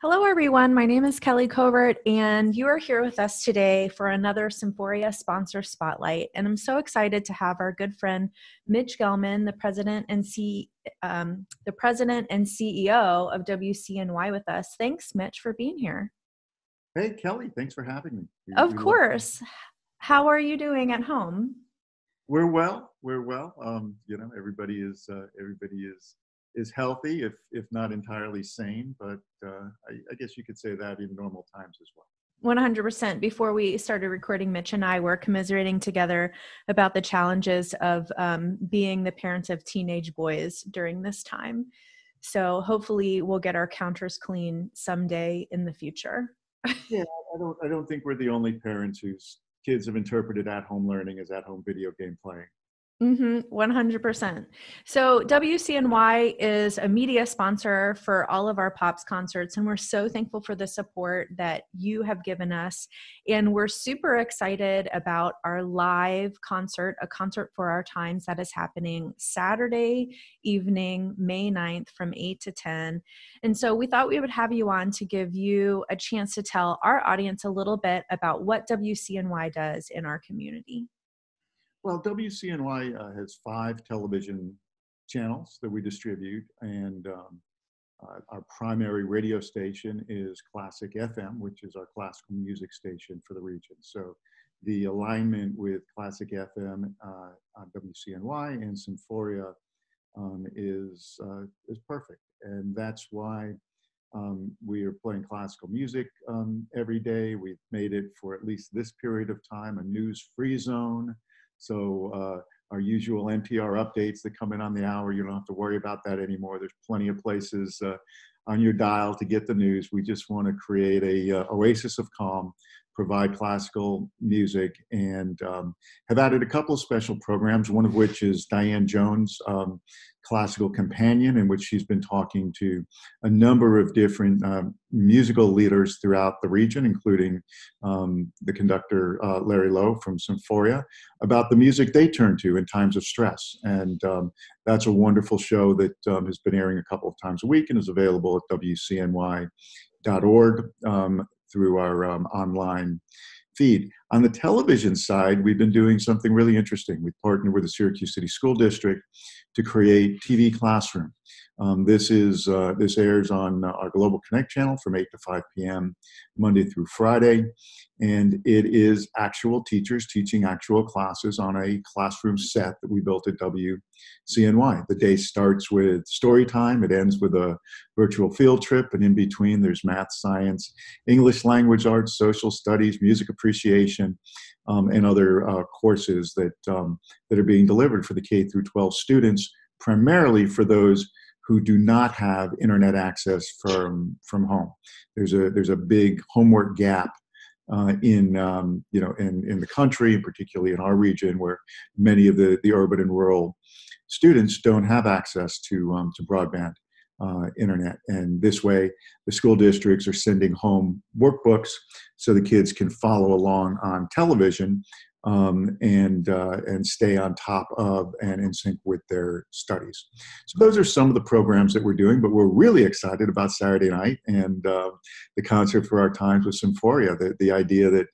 Hello, everyone. My name is Kelly Covert, and you are here with us today for another Symphoria sponsor spotlight. And I'm so excited to have our good friend Mitch Gelman, the president and C, um, the president and CEO of WCNY, with us. Thanks, Mitch, for being here. Hey, Kelly. Thanks for having me. We, of course. How are you doing at home? We're well. We're well. Um, you know, everybody is uh, everybody is is healthy, if if not entirely sane. But uh, I, I, guess you could say that in normal times as well. 100%. Before we started recording, Mitch and I were commiserating together about the challenges of um, being the parents of teenage boys during this time. So hopefully, we'll get our counters clean someday in the future. yeah, I don't. I don't think we're the only parents whose kids have interpreted at-home learning as at-home video game playing. Mm-hmm, 100%. So, WCNY is a media sponsor for all of our POPs concerts, and we're so thankful for the support that you have given us. And we're super excited about our live concert, a concert for our times that is happening Saturday evening, May 9th from 8 to 10. And so, we thought we would have you on to give you a chance to tell our audience a little bit about what WCNY does in our community. Well, WCNY uh, has five television channels that we distribute, and um, uh, our primary radio station is Classic FM, which is our classical music station for the region. So the alignment with Classic FM uh, on WCNY and Symphoria um, is, uh, is perfect. And that's why um, we are playing classical music um, every day. We've made it for at least this period of time a news free zone. So uh, our usual NPR updates that come in on the hour, you don't have to worry about that anymore. There's plenty of places uh, on your dial to get the news. We just want to create a uh, oasis of calm provide classical music and um, have added a couple of special programs, one of which is Diane Jones' um, Classical Companion, in which she's been talking to a number of different um, musical leaders throughout the region, including um, the conductor uh, Larry Loh from Symphoria, about the music they turn to in times of stress. And um, that's a wonderful show that um, has been airing a couple of times a week and is available at WCNY.org. Um, through our um, online feed. On the television side, we've been doing something really interesting. We've partnered with the Syracuse City School District to create TV Classroom. Um, this is uh, this airs on uh, our Global Connect channel from 8 to 5 p.m. Monday through Friday, and it is actual teachers teaching actual classes on a classroom set that we built at WCNY. The day starts with story time, it ends with a virtual field trip, and in between there's math, science, English language arts, social studies, music appreciation, um, and other uh, courses that um, that are being delivered for the K through 12 students, primarily for those who do not have internet access from from home. There's a there's a big homework gap uh, in um, you know in in the country, and particularly in our region, where many of the the urban and rural students don't have access to um, to broadband uh, internet. And this way, the school districts are sending home workbooks so the kids can follow along on television um, and uh, and stay on top of and in sync with their studies. So those are some of the programs that we're doing, but we're really excited about Saturday night and uh, the concert for our times with Symphoria. The the idea that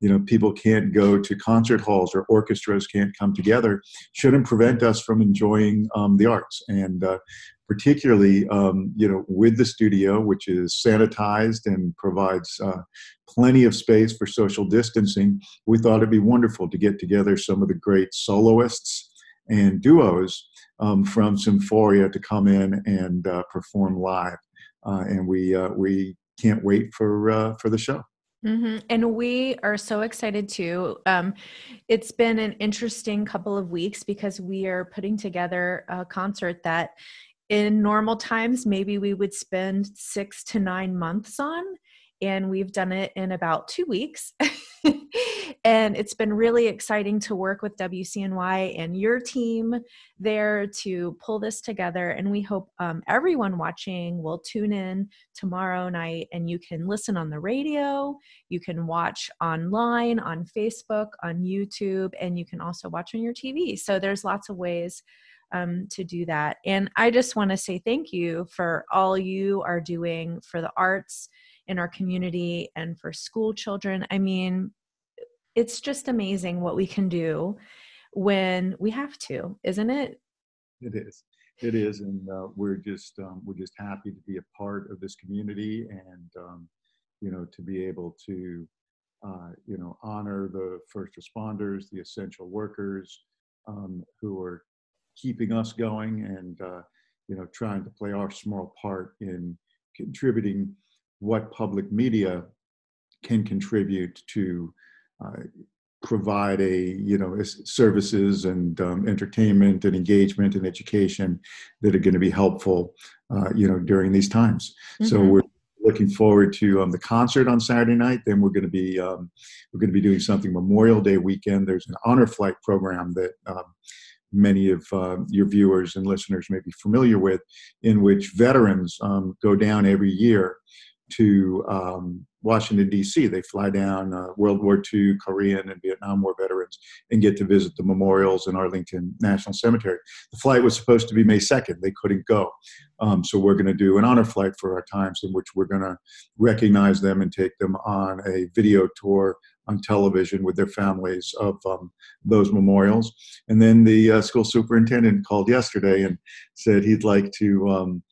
you know people can't go to concert halls or orchestras can't come together shouldn't prevent us from enjoying um, the arts. And uh, particularly um, you know with the studio which is sanitized and provides uh, plenty of space for social distancing we thought it'd be wonderful to get together some of the great soloists and duos um, from symphoria to come in and uh, perform live. Uh, and we uh, we can't wait for uh, for the show Mm-hmm. And we are so excited too. Um, it's been an interesting couple of weeks because we are putting together a concert that in normal times maybe we would spend six to nine months on and we've done it in about two weeks. and it's been really exciting to work with WCNY and your team there to pull this together. And we hope um, everyone watching will tune in tomorrow night and you can listen on the radio, you can watch online, on Facebook, on YouTube, and you can also watch on your TV. So there's lots of ways um, to do that. And I just want to say thank you for all you are doing for the arts in our community and for school children. I mean, it's just amazing what we can do when we have to, isn't it? It is. It is, and uh, we're just um, we're just happy to be a part of this community, and um, you know to be able to uh, you know honor the first responders, the essential workers um, who are keeping us going, and uh, you know trying to play our small part in contributing what public media can contribute to uh, provide a you know services and um, entertainment and engagement and education that are going to be helpful uh, you know during these times. Mm-hmm. so we're looking forward to um, the concert on saturday night. Then we're going to be um, we're going to be doing something memorial day weekend. There's an honor flight program that um, many of uh, your viewers and listeners may be familiar with in which veterans um, go down every year to um, Washington, D.C. They fly down uh, World War II, Korean, and Vietnam War veterans and get to visit the memorials in Arlington National Cemetery. The flight was supposed to be May 2nd. They couldn't go. Um, so we're going to do an honor flight for our times in which we're going to recognize them and take them on a video tour on television with their families of um, those memorials. And then the uh, school superintendent called yesterday and said he'd like to um,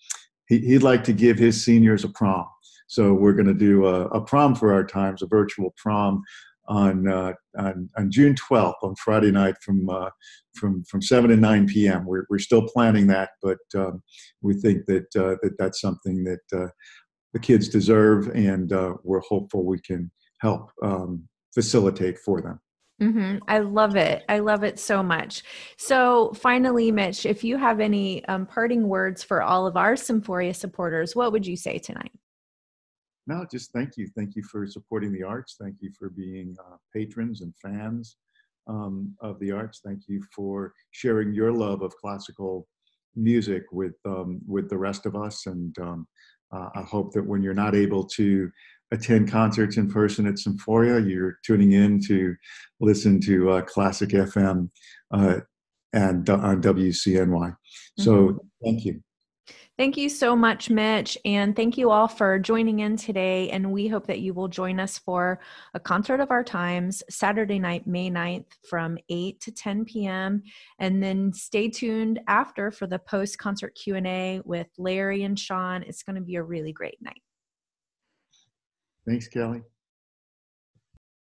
he, he'd like to give his seniors a prom. So we're going to do a, a, prom for our times, a virtual prom on uh, on, on, June 12th on Friday night from uh, from from 7 to 9 p.m. We're we're still planning that, but um, we think that uh, that that's something that uh, the kids deserve, and uh, we're hopeful we can help um, facilitate for them. Mm-hmm. I love it. I love it so much. So, finally, Mitch, if you have any um, parting words for all of our Symphoria supporters, what would you say tonight? No, just thank you. Thank you for supporting the arts. Thank you for being uh, patrons and fans um, of the arts. Thank you for sharing your love of classical music with um, with the rest of us. And um, uh, I hope that when you're not able to attend concerts in person at Symphoria, you're tuning in to listen to uh, Classic FM uh, and on WCNY. Mm-hmm. So thank you. Thank you so much, Mitch. And thank you all for joining in today. And we hope that you will join us for a concert of our times Saturday night, May 9th from 8 to 10 p.m. And then stay tuned after for the post concert Q&A with Larry and Sean. It's going to be a really great night. Thanks, Kelly.